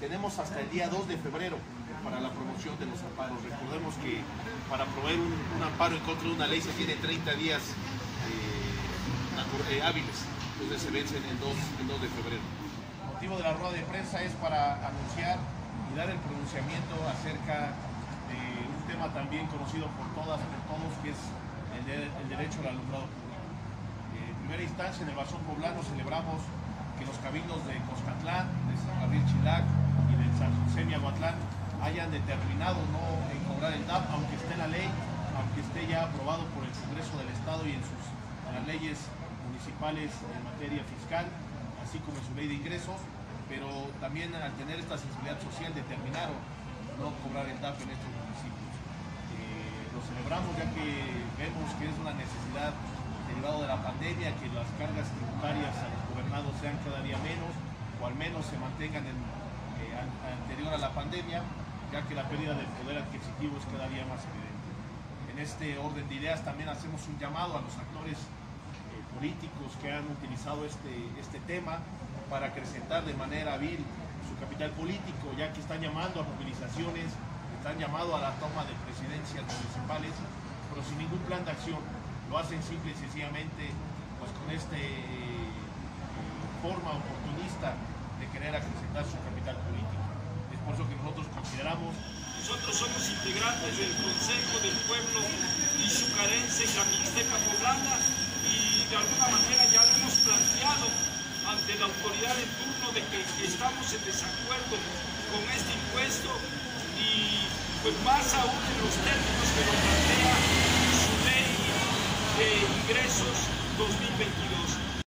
tenemos hasta el día 2 de febrero para la promoción de los amparos. Recordemos que para proveer un, amparo en contra de una ley se tiene 30 días eh, eh, hábiles, entonces se vencen el 2, el 2 de febrero. El motivo de la rueda de prensa es para anunciar y dar el pronunciamiento acerca de un tema también conocido por todas, por todos, que es el, de- el derecho al alumbrado público. Eh, En primera instancia, en el Bazón Poblano celebramos que los cabildos de Coscatlán, de San Gabriel Chilac José Miahuatlán hayan determinado no en cobrar el DAP, aunque esté en la ley, aunque esté ya aprobado por el Congreso del Estado y en sus las leyes municipales en materia fiscal, así como en su ley de ingresos, pero también al tener esta sensibilidad social determinaron no cobrar el DAP en estos municipios. Eh, lo celebramos ya que vemos que es una necesidad derivado de la pandemia, que las cargas tributarias a los gobernados sean cada día menos o al menos se mantengan en, eh, anterior a la pandemia, ya que la pérdida del poder adquisitivo es cada día más evidente. En este orden de ideas también hacemos un llamado a los actores eh, políticos que han utilizado este, este tema para acrecentar de manera hábil su capital político, ya que están llamando a movilizaciones, están llamando a la toma de presidencias municipales, pero sin ningún plan de acción. Lo hacen simple y sencillamente pues, con esta forma oportunista de querer acrecentar su capital. Es por eso que nosotros consideramos Somos integrantes del Consejo del Pueblo y la Mixteca Poblana y de alguna manera ya lo hemos planteado ante la autoridad en turno de que estamos en desacuerdo con este impuesto y pues más aún en los términos que lo plantea su ley de ingresos 2022.